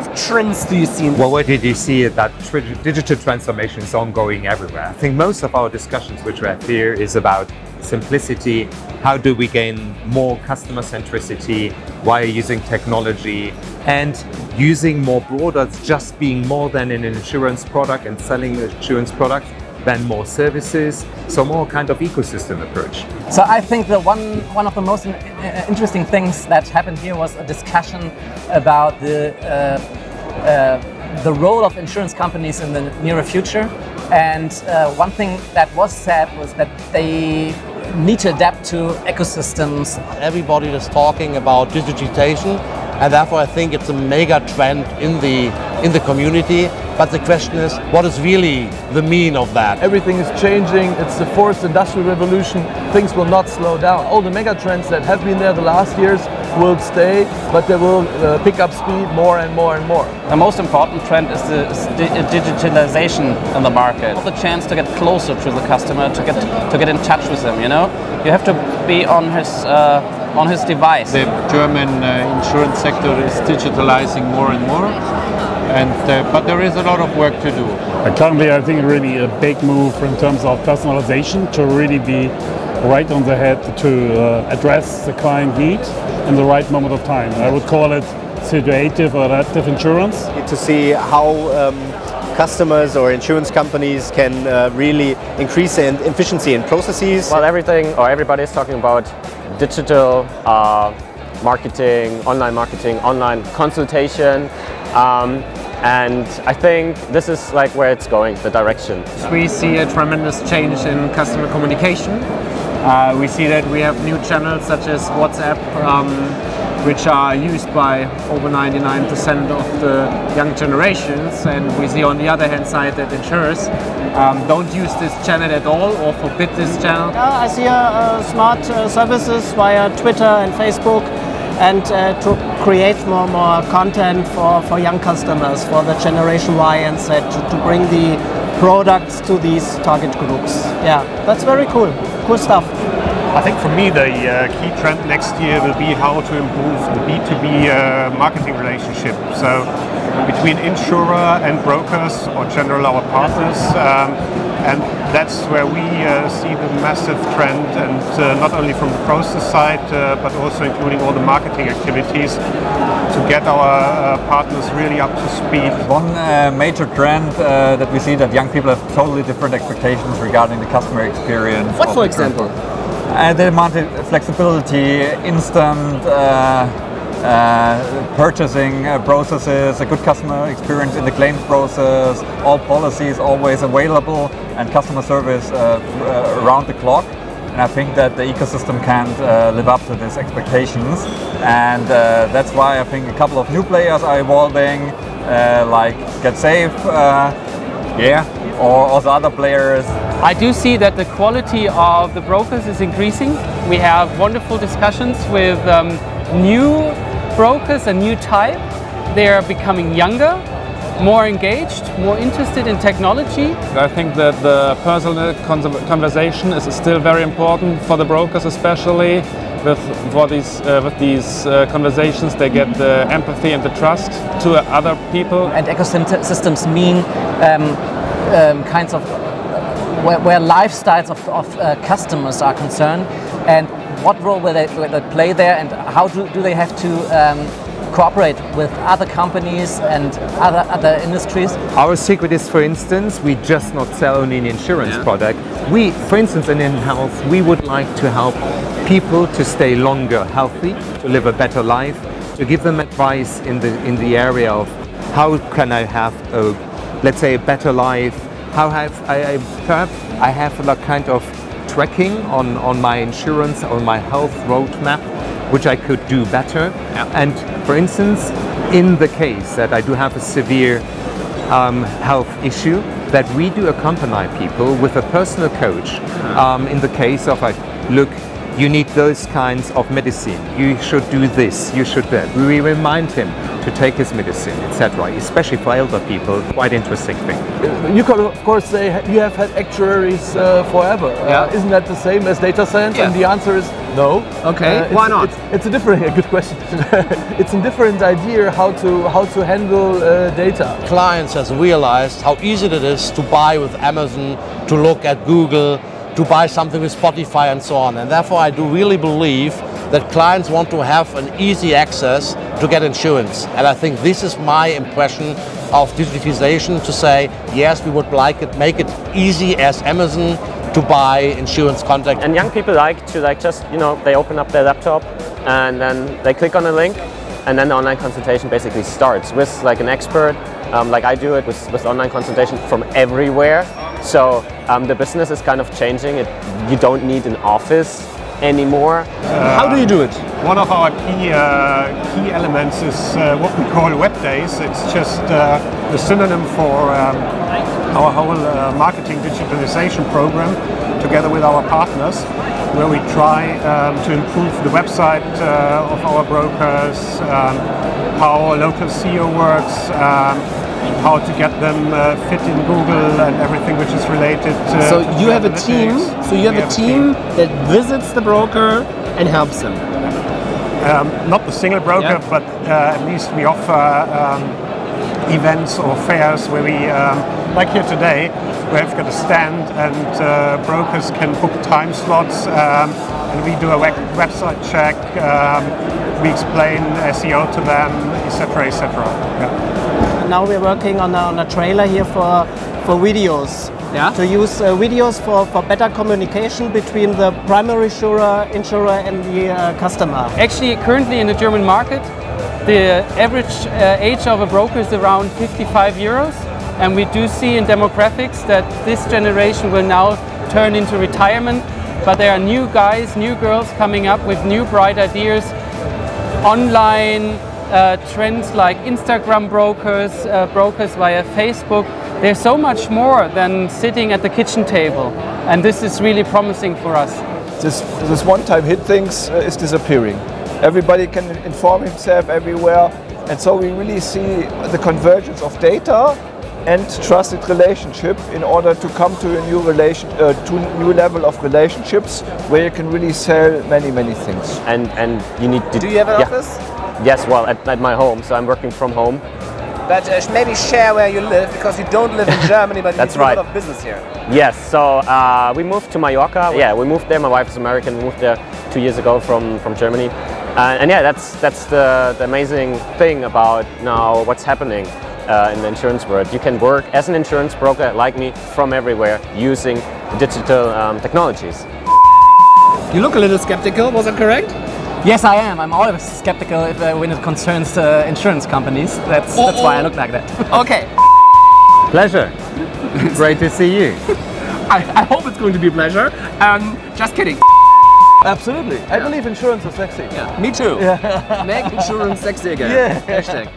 of trends do you see? In well, where did you see that digital transformation is ongoing everywhere? I think most of our discussions which we have here is about simplicity. How do we gain more customer centricity while using technology and using more broader, just being more than an insurance product and selling insurance product then more services, so more kind of ecosystem approach. So I think the one one of the most interesting things that happened here was a discussion about the uh, uh, the role of insurance companies in the nearer future. And uh, one thing that was said was that they need to adapt to ecosystems. Everybody is talking about digitization and therefore I think it's a mega trend in the in the community. But the question is, what is really the mean of that? Everything is changing. It's the fourth industrial revolution. Things will not slow down. All the mega trends that have been there the last years will stay, but they will uh, pick up speed more and more and more. The most important trend is the digitalization in the market. The chance to get closer to the customer, to get to get in touch with them. You know, you have to be on his. Uh, on his device. The German uh, insurance sector is digitalizing more and more, and uh, but there is a lot of work to do. currently, I think really a big move in terms of personalization to really be right on the head to uh, address the client need in the right moment of time. I would call it situative or adaptive insurance. To see how um, customers or insurance companies can uh, really increase the efficiency in processes. Well, everything or everybody is talking about digital uh, marketing, online marketing, online consultation. Um, and I think this is like where it's going, the direction. We see a tremendous change in customer communication. Uh, we see that we have new channels such as WhatsApp, um, which are used by over 99% of the young generations. And we see on the other hand side that insurers um, don't use this channel at all or forbid this channel. Yeah, I see uh, uh, smart uh, services via Twitter and Facebook and uh, to create more and more content for, for young customers, for the Generation Y and Z, to, to bring the products to these target groups. Yeah, that's very cool. Cool stuff. I think for me the uh, key trend next year will be how to improve the B2B uh, marketing relationship. So between insurer and brokers or general our partners. Um, and that's where we uh, see the massive trend and uh, not only from the process side uh, but also including all the marketing activities to get our uh, partners really up to speed. One major trend that we see that young people have totally different expectations regarding the customer experience. What for example? Uh, they demanded flexibility, instant uh, purchasing uh, processes, a good customer experience in the claims process, all policies always available, and customer service uh, uh, around the clock. And I think that the ecosystem can't live up to these expectations, and that's why I think a couple of new players are evolving, like GetSafe, yeah, or also other players. I do see that the quality of the brokers is increasing. We have wonderful discussions with um, new brokers, a new type. They are becoming younger, more engaged, more interested in technology. I think that the personal conversation is still very important for the brokers, especially with for these uh, with these uh, conversations. They get the empathy and the trust to other people. And ecosystems mean um, um, kinds of where, where lifestyles of, of uh, customers are concerned and what role will they, will they, play there and how do, do they have to um, cooperate with other companies and other other industries? Our secret is, for instance, we just not sell only an insurance yeah. product. We, for instance, in health, we would like to help people to stay longer healthy, to live a better life, to give them advice in the in the area of how can I have a, let's say, a better life how have I, I perhaps I have a kind of tracking on, on my insurance, on my health roadmap, which I could do better. Yeah. And for instance, in the case that I do have a severe um, health issue, that we do accompany people with a personal coach. Um, in the case of, I look, you need those kinds of medicine. You should do this, you should that. We remind him to take his medicine, etc. Especially for elder people, quite interesting thing. You could of course say you have had actuaries uh, forever. Yeah. Uh, isn't that the same as data science? Yeah. And the answer is no. Okay, Uh, why not? It's, it's a different, a good question. it's a different idea how to how to handle uh, data. clients has realized how easy it is to buy with Amazon, to look at Google, to buy something with Spotify and so on. And therefore I do really believe that clients want to have an easy access to get insurance. And I think this is my impression of digitization to say, yes, we would like it, make it easy as Amazon to buy insurance contact. And young people like to like just, you know, they open up their laptop and then they click on a link and then the online consultation basically starts with like an expert, um, like I do it with, with online consultation from everywhere. So um, the business is kind of changing. It, you don't need an office anymore. How do you do it? One of our key uh, key elements is uh, what we call web days. It's just uh, the synonym for um, our whole uh, marketing digitalization program, together with our partners, where we try um, to improve the website uh, of our brokers, um, how local SEO works. How to get them uh, fit in Google and everything which is related. Uh, so to you have a team. So you have a team that visits the broker and helps them. Um, not the single broker, Yeah. but uh, at least we offer um, events or fairs where we, um, like here today, where we've got a stand and uh, brokers can book time slots um, and we do a web- website check, um, we explain SEO to them, etc., etc. Yeah. Now we're working on a, on a trailer here for for videos. Yeah. To use uh, videos for, for better communication between the primary insurer, insurer and the uh, customer. Actually, currently in the German market, the average uh, age of a broker is around 55 euros. And we do see in demographics that this generation will now turn into retirement. But there are new guys, new girls coming up with new bright ideas, online uh, trends like Instagram brokers, uh, brokers via Facebook. There's so much more than sitting at the kitchen table. And this is really promising for us. this, this one-time hit things uh, is disappearing. Everybody can inform himself everywhere, and so we really see the convergence of data and trusted relationship in order to come to a new relation, uh, to new level of relationships where you can really sell many, many things. And and you need to Do you have an yeah. office? Yes, well, at, at my home, so I'm working from home. But uh, maybe share where you live because you don't live in Germany, but you That's do a right. lot of business here. Yes, so uh, we moved to Mallorca. Yeah, we moved there. My wife is American. We moved there two years ago from, from Germany. Uh, and yeah, that's that's the, the amazing thing about now what's happening uh, in the insurance world. You can work as an insurance broker like me from everywhere using digital um, technologies. You look a little skeptical, was that correct? Yes, I am. I'm always skeptical if, uh, when it concerns uh, insurance companies. That's, that's why I look like that. Okay. Pleasure. Great to see you. I, I hope it's going to be a pleasure. Um, just kidding. Absolutely. I believe insurance is sexy. Yeah. Me too. Yeah. Make insurance sexy again. Yeah. Hashtag.